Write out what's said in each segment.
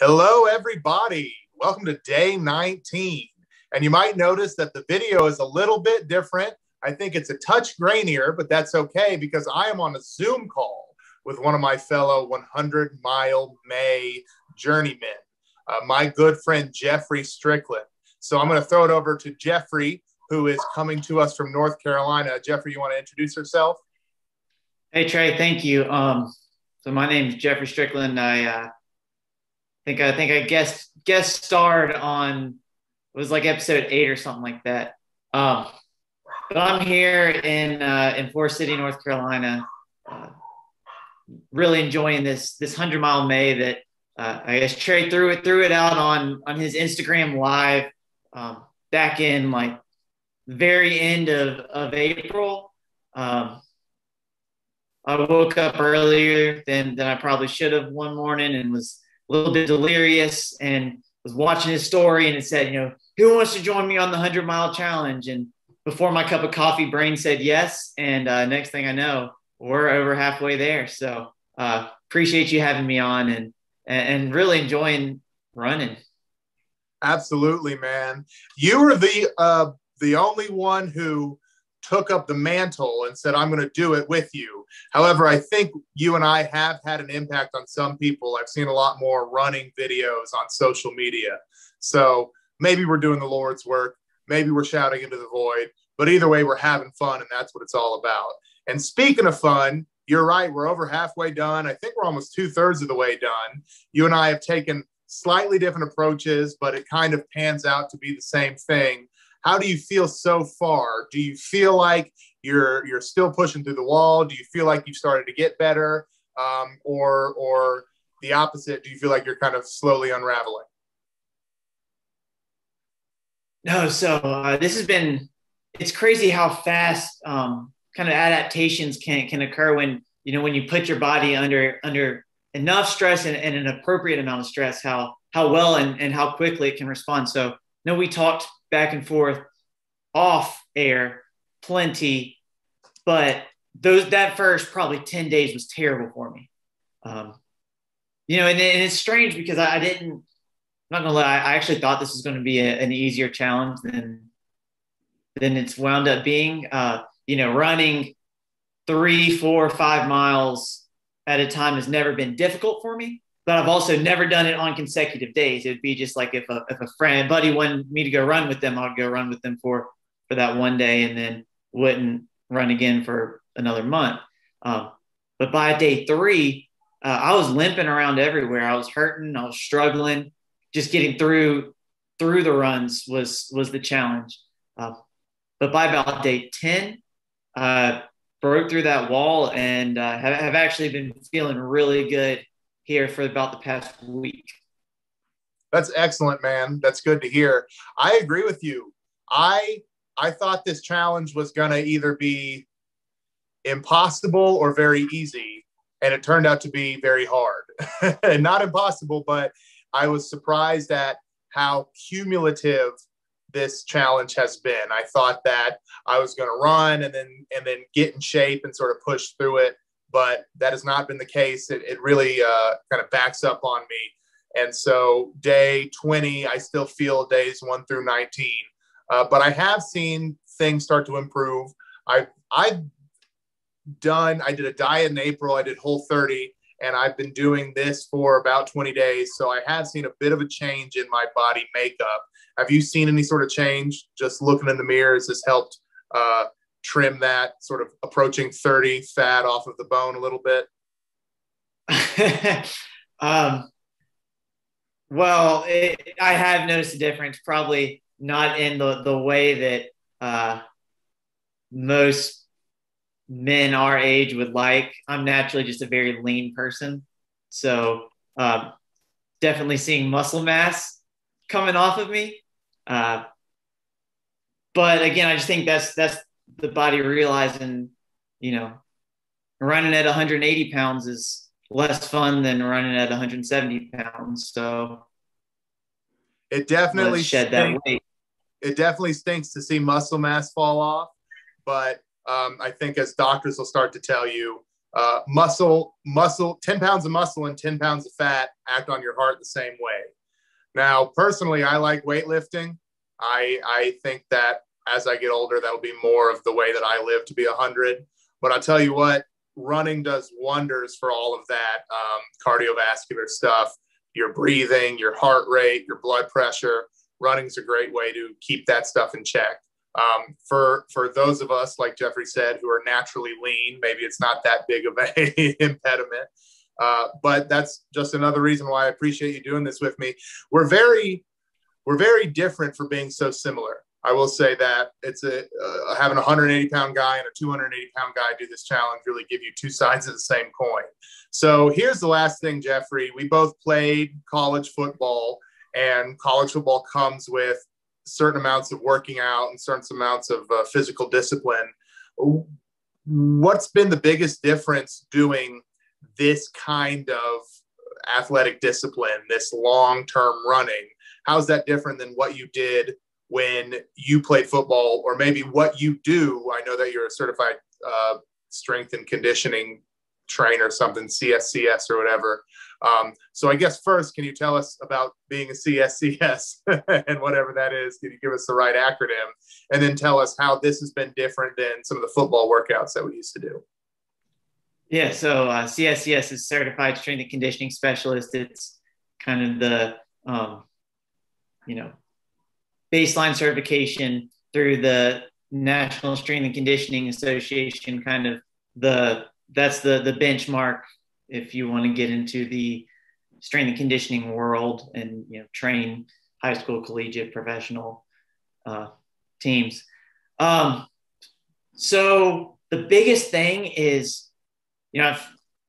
Hello, everybody. Welcome to day 19. And you might notice that the video is a little bit different. I think it's a touch grainier, but that's okay because I am on a Zoom call with one of my fellow 100 mile May journeymen, uh, my good friend Geoffrey Strickland. So I'm going to throw it over to Geoffrey, who is coming to us from North Carolina. Geoffrey, you want to introduce yourself? Hey, Trey, thank you. Um, so my name is Geoffrey Strickland. I uh, think I think I guest guest starred on it was like episode eight or something like that. Um, but I'm here in uh, in Forest City, North Carolina. Uh, really enjoying this this hundred mile May that uh, I guess Trey threw it threw it out on on his Instagram live um, back in like very end of of April. Um, I woke up earlier than than I probably should have one morning and was a little bit delirious and was watching his story and it said, you know, who wants to join me on the 100 mile challenge? And before my cup of coffee, brain said yes. And uh, next thing I know, we're over halfway there. So uh, appreciate you having me on and, and really enjoying running. Absolutely, man. You were the uh, the only one who took up the mantle and said, I'm going to do it with you. However, I think you and I have had an impact on some people. I've seen a lot more running videos on social media. So maybe we're doing the Lord's work. Maybe we're shouting into the void. But either way, we're having fun, and that's what it's all about. And speaking of fun, you're right. We're over halfway done. I think we're almost two thirds of the way done. You and I have taken slightly different approaches, but it kind of pans out to be the same thing how do you feel so far? Do you feel like you're you're still pushing through the wall? Do you feel like you've started to get better, um, or or the opposite? Do you feel like you're kind of slowly unraveling? No, so uh, this has been it's crazy how fast um, kind of adaptations can can occur when you know when you put your body under under enough stress and, and an appropriate amount of stress how how well and, and how quickly it can respond so no we talked back and forth off air plenty, but those that first probably 10 days was terrible for me. Um, you know, and, and, it's strange because I, I, didn't, I'm not gonna lie, I actually thought this was to be a, an easier challenge than than it's wound up being. Uh, you know, running three, four, five miles at a time has never been difficult for me but I've also never done it on consecutive days. It would be just like if a, if a friend, buddy wanted me to go run with them, I'd go run with them for, for that one day and then wouldn't run again for another month. Um, but by day three, uh, I was limping around everywhere. I was hurting. I was struggling. Just getting through through the runs was was the challenge. Uh, but by about day ten, uh, broke through that wall and uh, have, have actually been feeling really good here for about the past week. That's excellent, man. That's good to hear. I agree with you. I I thought this challenge was going to either be impossible or very easy, and it turned out to be very hard. And not impossible, but I was surprised at how cumulative this challenge has been. I thought that I was going to run and then and then get in shape and sort of push through it but that has not been the case. It, it really uh, kind of backs up on me. And so, day 20, I still feel days one through 19. Uh, but I have seen things start to improve. I've, I've done, I did a diet in April, I did Whole 30, and I've been doing this for about 20 days. So I have seen a bit of a change in my body makeup. Have you seen any sort of change? Just looking in the mirror, has this helped uh, trim that sort of approaching 30 fat off of the bone a little bit? um, well, it, I have noticed a difference, probably not in the, the way that uh, most men our age would like. I'm naturally just a very lean person. So, um, definitely seeing muscle mass coming off of me. Uh, but again, I just think that's that's the body realizing, you know, running at 180 pounds is less fun than running at 170 pounds. So it definitely shed that weight. It definitely stinks to see muscle mass fall off, but um, I think as doctors will start to tell you, uh, muscle, muscle, 10 pounds of muscle and 10 pounds of fat act on your heart the same way. Now, personally, I like weightlifting. I, I think that as I get older, that'll be more of the way that I live to be 100. But I'll tell you what, running does wonders for all of that um, cardiovascular stuff, your breathing, your heart rate, your blood pressure. Running's a great way to keep that stuff in check. Um, for for those of us, like Geoffrey said, who are naturally lean, maybe it's not that big of a impediment. Uh, but that's just another reason why I appreciate you doing this with me. We're very we're very different for being so similar. I will say that it's a uh, having a 180 pound guy and a 280 pound guy do this challenge really give you two sides of the same coin. So here's the last thing, Geoffrey. We both played college football, and college football comes with certain amounts of working out and certain amounts of uh, physical discipline. What's been the biggest difference doing this kind of athletic discipline, this long term running? How's that different than what you did when you played football, or maybe what you do? I know that you're a certified uh, strength and conditioning trainer, something CSCS or whatever. Um, so I guess first, can you tell us about being a CSCS and whatever that is? Can you give us the right acronym? And then tell us how this has been different than some of the football workouts that we used to do. Yeah, so uh, CSCS is Certified Strength and Conditioning Specialist. It's kind of the, um, you know, baseline certification through the National Strength and Conditioning Association, kind of the that's the the benchmark if you want to get into the strength and conditioning world and you know train high school, collegiate, professional uh, teams. Um, so the biggest thing is, you know,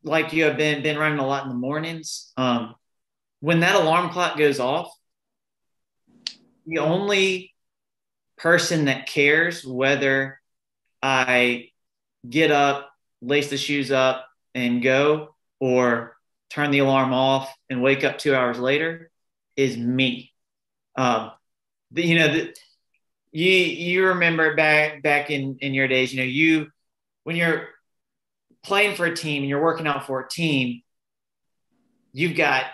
like you have been been running a lot in the mornings. Um, when that alarm clock goes off, the only person that cares whether I get up, lace the shoes up, and go or turn the alarm off and wake up two hours later is me. Um, the, you know, the, you you remember back back in in your days, you know, you when you're playing for a team and you're working out for a team, you've got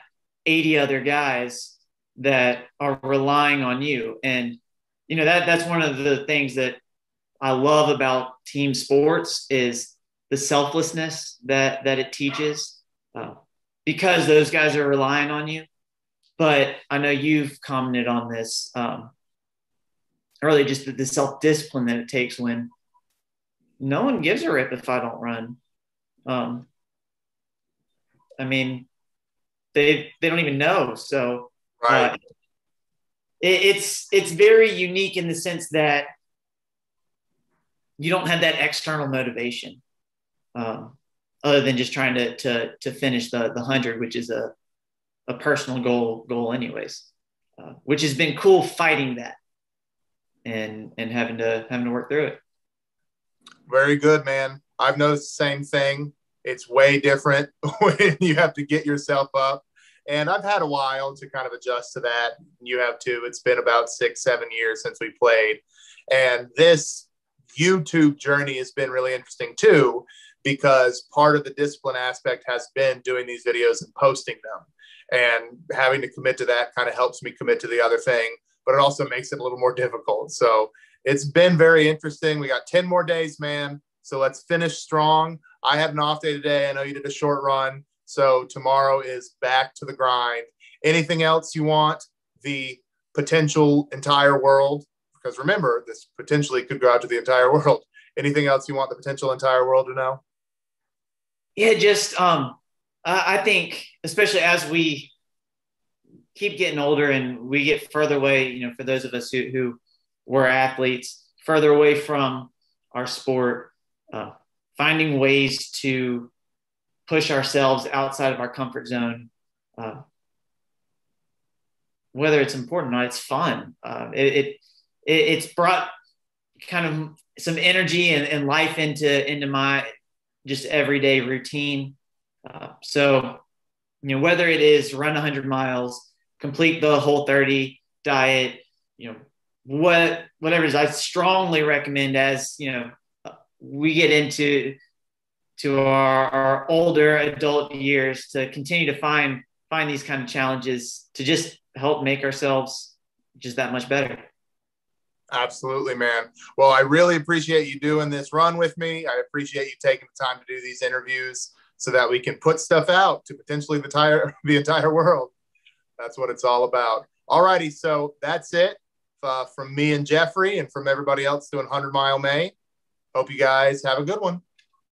80 other guys that are relying on you. And you know, that that's one of the things that I love about team sports is the selflessness that that it teaches uh, because those guys are relying on you. But I know you've commented on this um, earlier, just the, the self discipline that it takes when no one gives a rip if I don't run. Um, I mean, they they don't even know. So right. Uh, it, it's it's very unique in the sense that you don't have that external motivation. Um, other than just trying to to to finish the the hundred, which is a a personal goal goal anyways, uh, which has been cool fighting that and and having to having to work through it. Very good, man. I've noticed the same thing. It's way different when you have to get yourself up. And I've had a while to kind of adjust to that. You have too. It's been about six, seven years since we played. And this YouTube journey has been really interesting too, because part of the discipline aspect has been doing these videos and posting them. And having to commit to that kind of helps me commit to the other thing, but it also makes it a little more difficult. So it's been very interesting. We got 10 more days, man. So let's finish strong. I had an off day today. I know you did a short run. So tomorrow is back to the grind. Anything else you want the potential entire world? Because remember, this potentially could go out to the entire world. Anything else you want the potential entire world to know? Yeah, just um, I think especially as we keep getting older and we get further away, you know, for those of us who, who were athletes, further away from our sport, uh, finding ways to push ourselves outside of our comfort zone, uh, whether it's important or not, it's fun. Uh, it, it, it's brought kind of some energy and, and life into into my just everyday routine. Uh, so, you know, whether it is run 100 miles, complete the whole 30 diet, you know, what whatever it is, I strongly recommend as you know we get into to our, our older adult years to continue to find find these kind of challenges to just help make ourselves just that much better. Absolutely, man. Well, I really appreciate you doing this run with me. I appreciate you taking the time to do these interviews so that we can put stuff out to potentially the entire the entire world. That's what it's all about. All righty, so that's it uh, from me and Geoffrey, and from everybody else doing Hundred Mile May. Hope you guys have a good one.